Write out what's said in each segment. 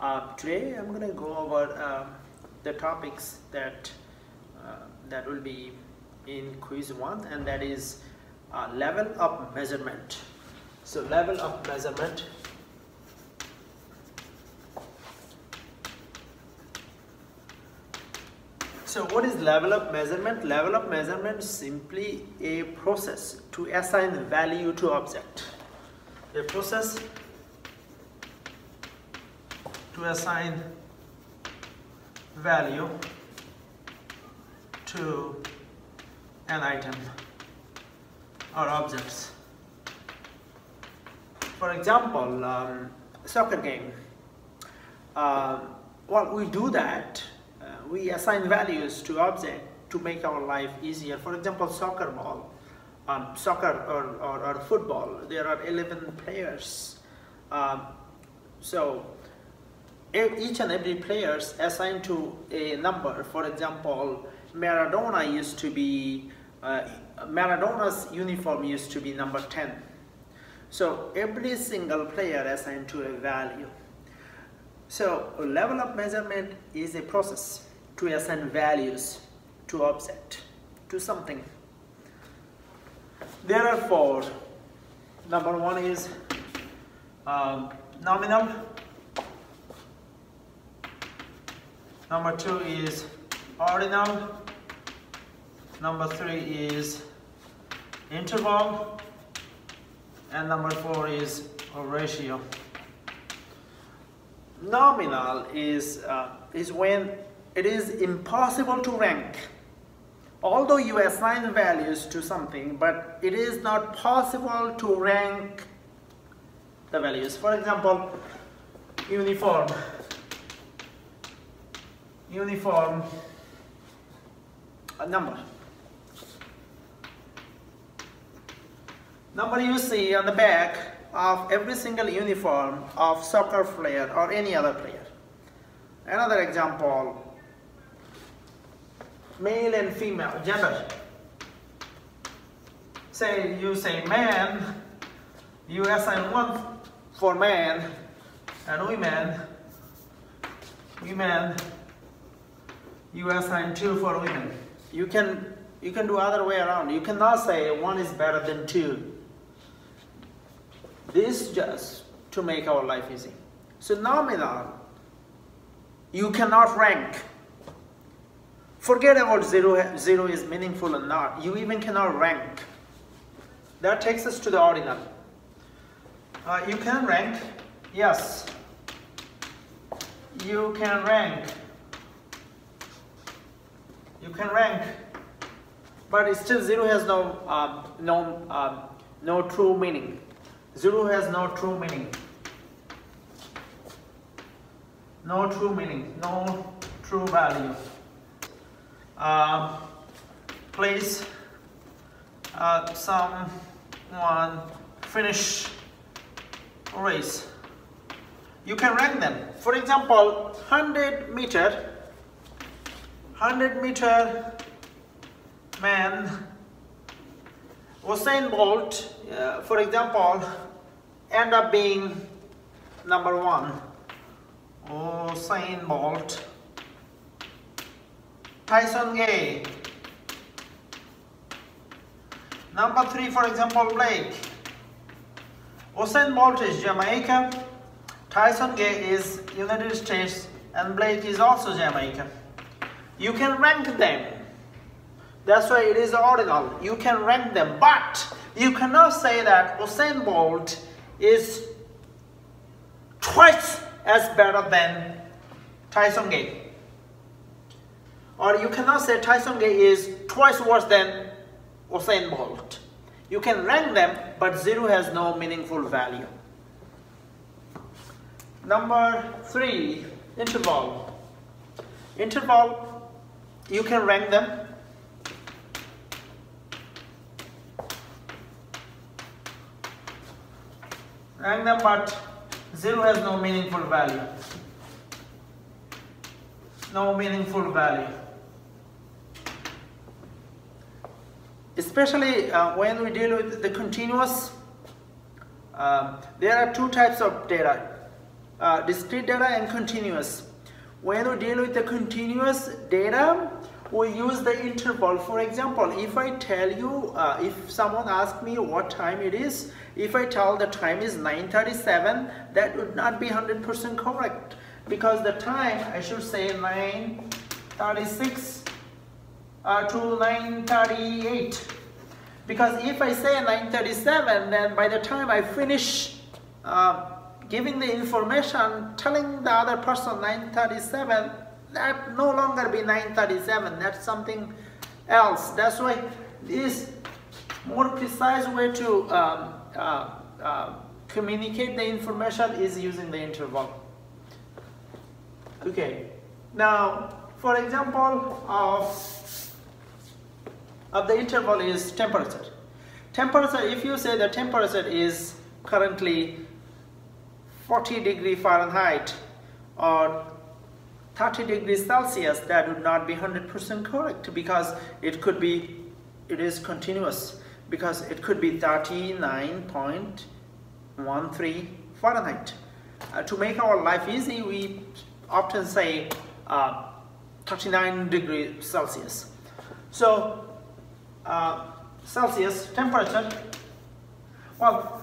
Uh, today I'm going to go over uh, the topics that uh, that will be in quiz 1 and that is uh, level of measurement. So level of measurement So what is level of measurement? Level of measurement is simply a process to assign value to object. A process to assign value to an item or objects. For example, um, soccer game. Uh, well, we do that we assign values to object to make our life easier. For example, soccer ball, um, soccer or, or, or, football, there are 11 players. Um, so each and every player is assigned to a number. For example, Maradona used to be, uh, Maradona's uniform used to be number 10. So every single player assigned to a value. So level of measurement is a process to assign values to object, to something. Therefore. Number one is um, nominal. Number two is ordinal. Number three is interval. And number four is ratio. Nominal is, uh, is when it is impossible to rank. Although you assign values to something, but it is not possible to rank the values. For example, uniform. Uniform number. Number you see on the back of every single uniform of soccer player or any other player. Another example, male and female, gender. Say you say man, you assign one for man and women, women, you assign two for women. You can you can do other way around. You cannot say one is better than two. This just to make our life easy. So nominal, you cannot rank Forget about zero, zero is meaningful or not. You even cannot rank. That takes us to the ordinal. Uh, you can rank, yes. You can rank. You can rank, but still zero has no um, no um, no true meaning. Zero has no true meaning. No true meaning. No true value uh, please uh, someone finish race you can rank them for example 100 meter 100 meter man Usain Bolt uh, for example end up being number one Usain Bolt Tyson Gay. Number three, for example, Blake. Usain Bolt is Jamaica. Tyson Gay is United States and Blake is also Jamaica. You can rank them. That's why it is ordinal. You can rank them, but you cannot say that Usain Bolt is twice as better than Tyson Gay. Or you cannot say Tyson Gay is twice worse than Usain Bolt. You can rank them, but zero has no meaningful value. Number three, interval. Interval, you can rank them. Rank them, but zero has no meaningful value. No meaningful value. especially uh, when we deal with the continuous, uh, there are two types of data. uh, discrete data and continuous. When we deal with the continuous data, we use the interval. For example, if I tell you, uh, if someone asks me what time it is, if I tell the time is 9.37, that would not be 100% correct because the time, I should say 9.36 uh, to 9.38 because if I say 9.37 then by the time I finish uh, giving the information telling the other person 9.37 that no longer be 937 that's something else. That's why this more precise way to um, uh, uh, communicate the information is using the interval. Okay now for example of of the interval is temperature. Temperature if you say the temperature is currently 40 degree Fahrenheit or 30 degrees Celsius, that would not be 100% correct because it could be, it is continuous because it could be 39.13 Fahrenheit. Uh, to make our life easy, we often say uh, 39 degrees Celsius. So, uh, Celsius temperature, well,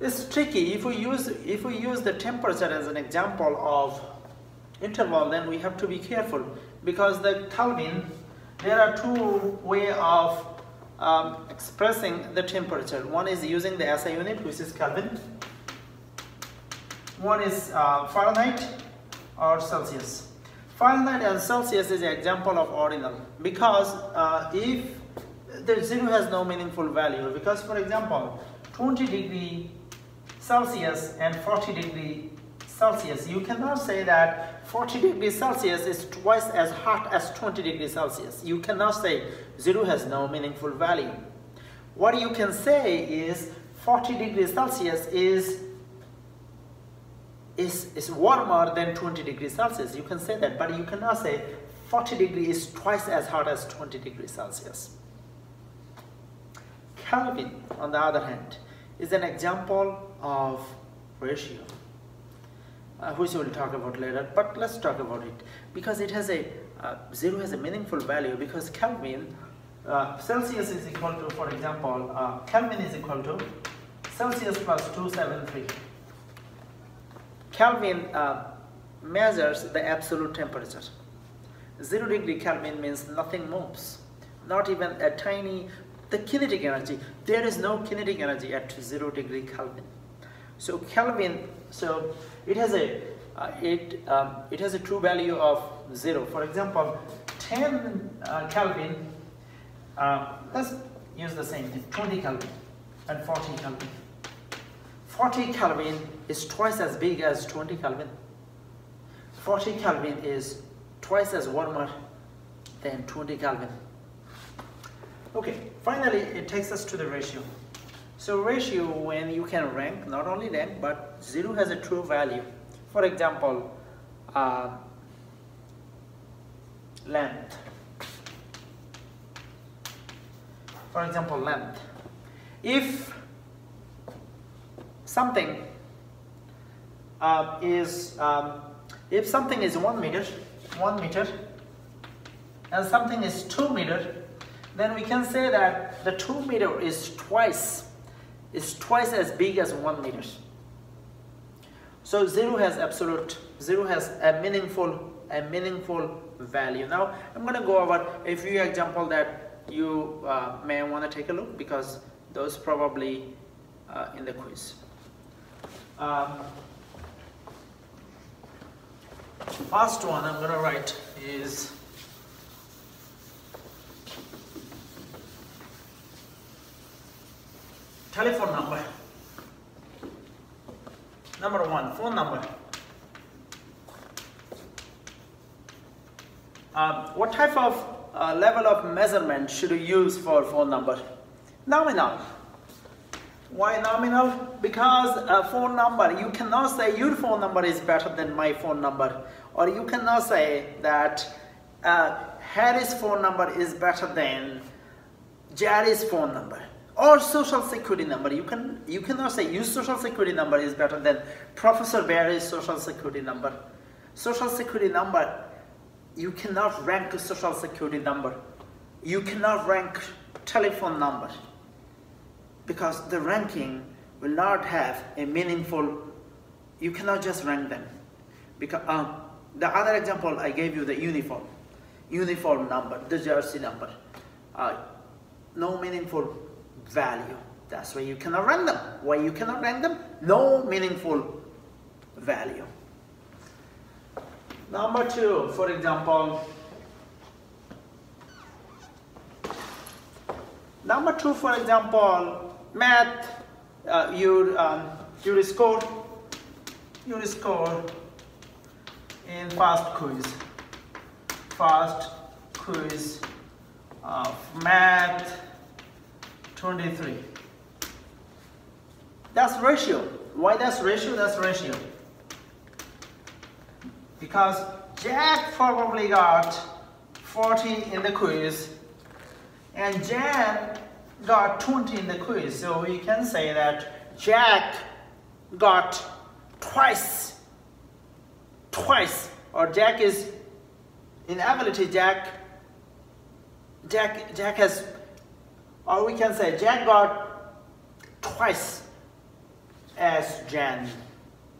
it's tricky. If we use if we use the temperature as an example of interval then we have to be careful because the Kelvin there are two way of um, expressing the temperature. One is using the SI unit which is Kelvin. One is uh, Fahrenheit or Celsius. Fahrenheit and Celsius is an example of ordinal because uh, if the zero has no meaningful value because for example 20 degree Celsius and 40 degree Celsius, you cannot say that 40 degrees Celsius is twice as hot as 20 degrees Celsius. You cannot say 0 has no meaningful value. What you can say is 40 degrees Celsius is, is, is warmer than 20 degrees Celsius. You can say that, but you cannot say 40 degrees is twice as hot as 20 degrees Celsius. Kelvin, on the other hand, is an example of ratio uh, which we'll talk about later but let's talk about it. Because it has a uh, zero has a meaningful value because Kelvin uh, Celsius is equal to for example uh, Kelvin is equal to Celsius plus 273 Kelvin uh, measures the absolute temperature. 0 degree Kelvin means nothing moves not even a tiny the kinetic energy. There is no kinetic energy at 0 degree Kelvin so Kelvin so it has a uh, it um, it has a true value of zero. For example, 10 uh, Kelvin. Uh, let's use the same thing. 20 Kelvin and 40 Kelvin. 40 Kelvin is twice as big as 20 Kelvin. 40 Kelvin is twice as warmer than 20 Kelvin. Okay, finally it takes us to the ratio. So ratio when you can rank, not only rank, but 0 has a true value. For example, uh, length. For example, length. If something uh, is, um, if something is 1 meter, 1 meter, and something is 2 meter, then we can say that the 2 meter is twice is twice as big as 1 meter. So 0 has absolute, 0 has a meaningful, a meaningful value. Now I'm going to go over a few examples that you uh, may want to take a look because those probably uh, in the quiz. Um, first one I'm going to write is telephone number. Number one, phone number. Uh, what type of uh, level of measurement should you use for phone number? Nominal. Why nominal? Because a phone number, you cannot say your phone number is better than my phone number. Or you cannot say that uh, Harry's phone number is better than Jerry's phone number or social security number. You can you cannot say your social security number is better than Professor Bari's social security number. Social security number, you cannot rank a social security number. You cannot rank telephone number because the ranking will not have a meaningful, you cannot just rank them. Because um, the other example I gave you the uniform, uniform number, the jersey number, uh, no meaningful value. That's why you cannot rank them. Why you cannot rank them? No meaningful value. Number two, for example, number two, for example, math, uh, your, um, your score, your score in fast quiz, fast quiz of math 23. That's ratio. Why that's ratio? That's ratio. Because Jack probably got 40 in the quiz and Jan got 20 in the quiz. So we can say that Jack got twice, twice, or Jack is in ability, Jack, Jack, Jack has or we can say Jack got twice as Jan.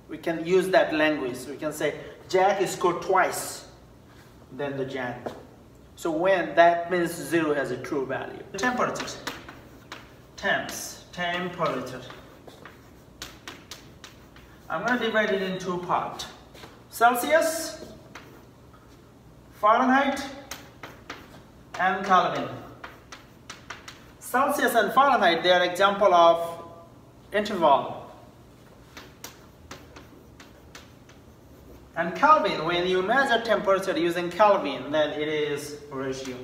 We can use that language. We can say Jack is scored twice than the Jan. So when that means zero has a true value. Temperature. Temps. Temperature. I'm going to divide it in two parts. Celsius, Fahrenheit, and Kelvin. Celsius and Fahrenheit, they are example of interval. And Kelvin, when you measure temperature using Kelvin, then it is ratio.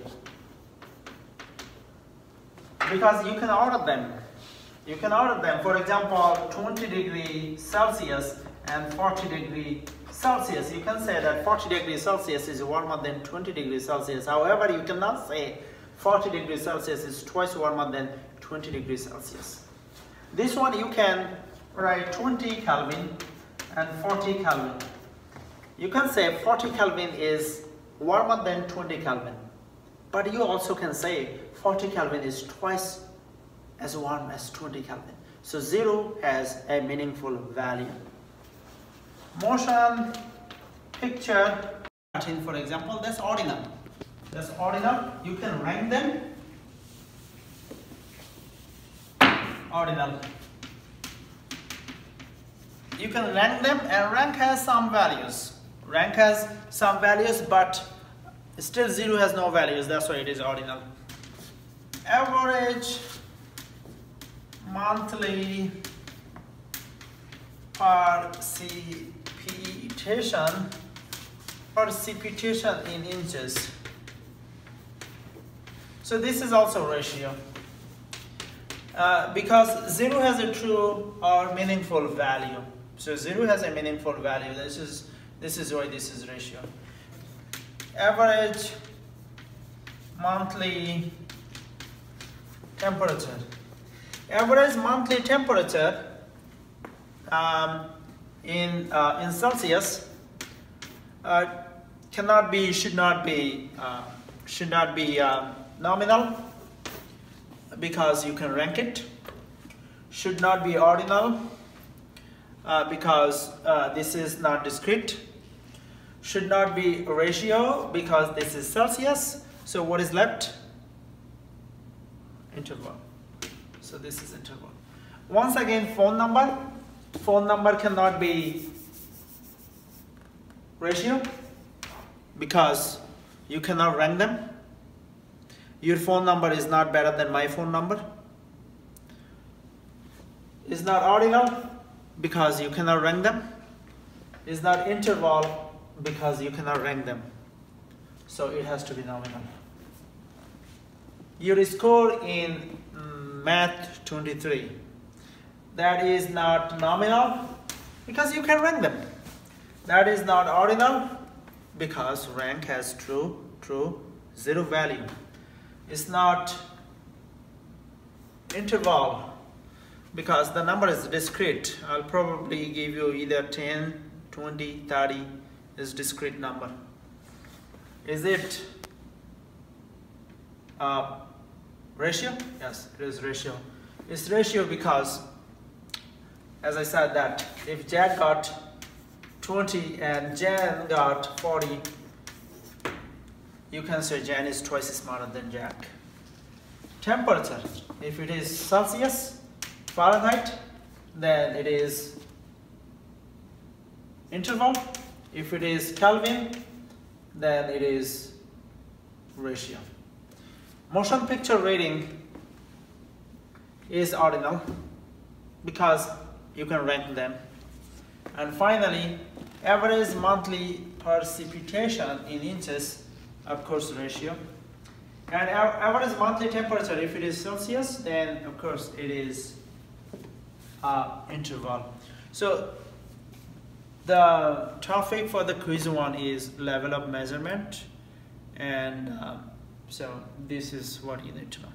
Because you can order them. You can order them, for example, 20 degree Celsius and 40 degree Celsius. You can say that 40 degree Celsius is warmer than 20 degrees Celsius. However, you cannot say 40 degrees Celsius is twice warmer than 20 degrees Celsius. This one you can write 20 Kelvin and 40 Kelvin. You can say 40 Kelvin is warmer than 20 Kelvin. But you also can say 40 Kelvin is twice as warm as 20 Kelvin. So 0 has a meaningful value. Motion, picture, for example, that's ordinal. That's ordinal. You can rank them. Ordinal. You can rank them and rank has some values. Rank has some values but still 0 has no values. That's why it is ordinal. Average monthly precipitation precipitation in inches so this is also ratio. Uh, because 0 has a true or meaningful value. So 0 has a meaningful value. This is, this is why this is ratio. Average monthly temperature. Average monthly temperature um, in, uh, in Celsius uh, cannot be, should not be, uh, should not be um, nominal because you can rank it. Should not be ordinal uh, because uh, this is not discrete should not be ratio because this is Celsius. So what is left? Interval. So this is interval. Once again phone number. Phone number cannot be ratio because you cannot rank them your phone number is not better than my phone number. Is not ordinal because you cannot rank them. Is not interval because you cannot rank them. So it has to be nominal. Your score in math 23. That is not nominal because you can rank them. That is not ordinal because rank has true, true, zero value is not interval because the number is discrete. I'll probably give you either 10 20 30 is discrete number. Is it ratio? Yes it is ratio. It's ratio because as I said that if Jack got 20 and Jan got 40 you can say Jan is twice smarter than Jack. Temperature. If it is Celsius Fahrenheit then it is interval. If it is Kelvin then it is ratio. Motion picture rating is ordinal because you can rank them. And finally average monthly precipitation in inches of course ratio. And average monthly temperature? If it is Celsius then of course it is uh, interval. So the topic for the quiz one is level of measurement and uh, so this is what you need to know